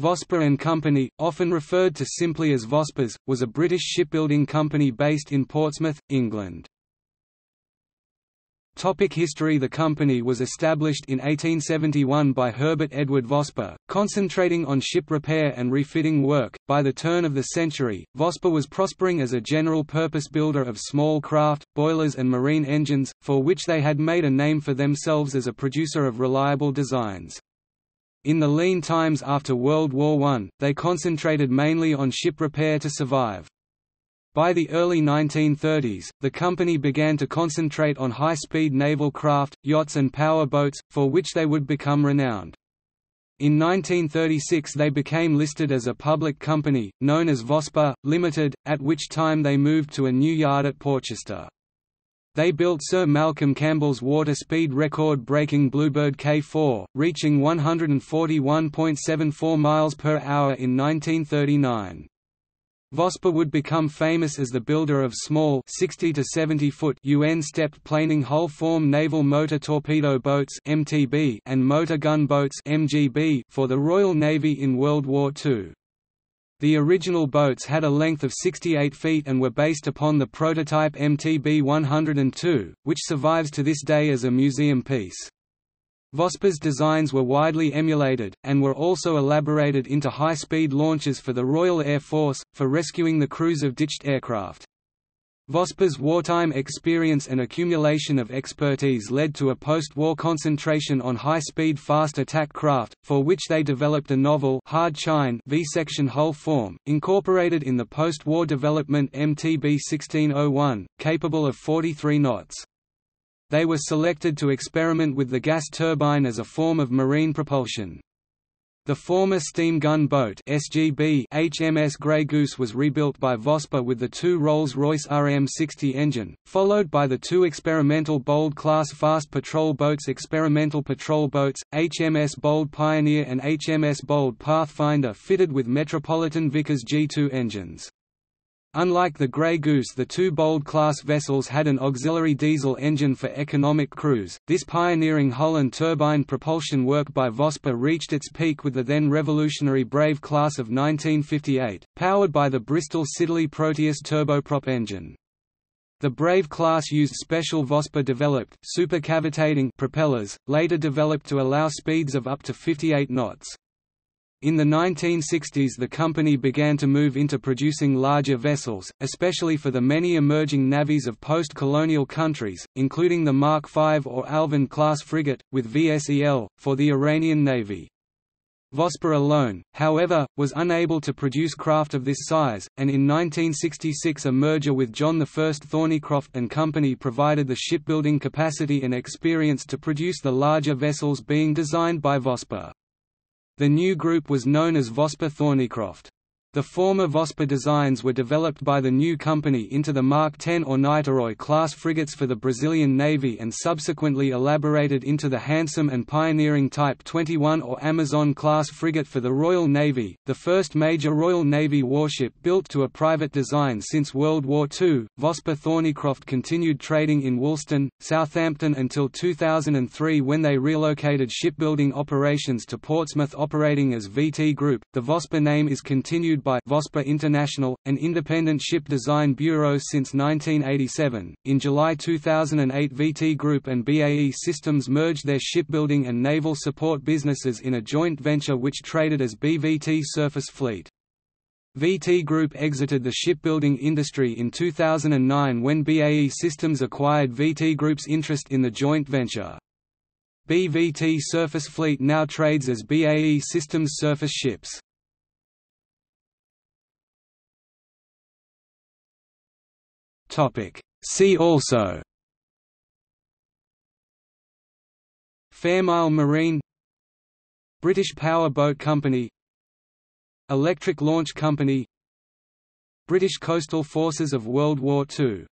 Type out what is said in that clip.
Vosper and Company, often referred to simply as Vospers, was a British shipbuilding company based in Portsmouth, England. Topic history The company was established in 1871 by Herbert Edward Vosper, concentrating on ship repair and refitting work. By the turn of the century, Vosper was prospering as a general-purpose builder of small craft, boilers and marine engines, for which they had made a name for themselves as a producer of reliable designs. In the lean times after World War I, they concentrated mainly on ship repair to survive. By the early 1930s, the company began to concentrate on high-speed naval craft, yachts and power boats, for which they would become renowned. In 1936 they became listed as a public company, known as Vosper, Limited, at which time they moved to a new yard at Portchester. They built Sir Malcolm Campbell's water-speed record-breaking Bluebird K4, reaching 141.74 miles per hour in 1939. Vosper would become famous as the builder of small 60 to 70 foot UN stepped planing hull form naval motor torpedo boats (MTB) and motor gun boats (MGB) for the Royal Navy in World War II. The original boats had a length of 68 feet and were based upon the prototype MTB 102, which survives to this day as a museum piece. Vosper's designs were widely emulated, and were also elaborated into high-speed launches for the Royal Air Force, for rescuing the crews of ditched aircraft. Vosper's wartime experience and accumulation of expertise led to a post-war concentration on high-speed fast attack craft, for which they developed a novel hard chine V-section hull form, incorporated in the post-war development MTB 1601, capable of 43 knots. They were selected to experiment with the gas turbine as a form of marine propulsion. The former steam gun boat SGB HMS Grey Goose was rebuilt by Vosper with the two Rolls-Royce RM60 engine, followed by the two experimental Bold-class fast patrol boats Experimental patrol boats, HMS Bold Pioneer and HMS Bold Pathfinder fitted with Metropolitan Vickers G2 engines. Unlike the Grey Goose the two Bold-class vessels had an auxiliary diesel engine for economic cruise. This pioneering hull and turbine propulsion work by Vosper reached its peak with the then revolutionary Brave class of 1958, powered by the Bristol Siddeley Proteus turboprop engine. The Brave class used special Vosper-developed supercavitating propellers, later developed to allow speeds of up to 58 knots. In the 1960s the company began to move into producing larger vessels, especially for the many emerging navies of post-colonial countries, including the Mark V or Alvand-class frigate, with VSEL, for the Iranian Navy. Vosper alone, however, was unable to produce craft of this size, and in 1966 a merger with John I Thornycroft and Company provided the shipbuilding capacity and experience to produce the larger vessels being designed by Vosper. The new group was known as Vosper Thornycroft. The former Vosper designs were developed by the new company into the Mark 10 or Niterói-class frigates for the Brazilian Navy and subsequently elaborated into the handsome and pioneering Type 21 or Amazon-class frigate for the Royal Navy, the first major Royal Navy warship built to a private design since World War II. Vosper Thornycroft continued trading in Woolston, Southampton until 2003 when they relocated shipbuilding operations to Portsmouth operating as VT Group. The Vosper name is continued by Vosper International, an independent ship design bureau since 1987. In July 2008, VT Group and BAE Systems merged their shipbuilding and naval support businesses in a joint venture which traded as BVT Surface Fleet. VT Group exited the shipbuilding industry in 2009 when BAE Systems acquired VT Group's interest in the joint venture. BVT Surface Fleet now trades as BAE Systems Surface Ships. Topic. See also. Fairmile Marine. British Power Boat Company. Electric Launch Company. British Coastal Forces of World War II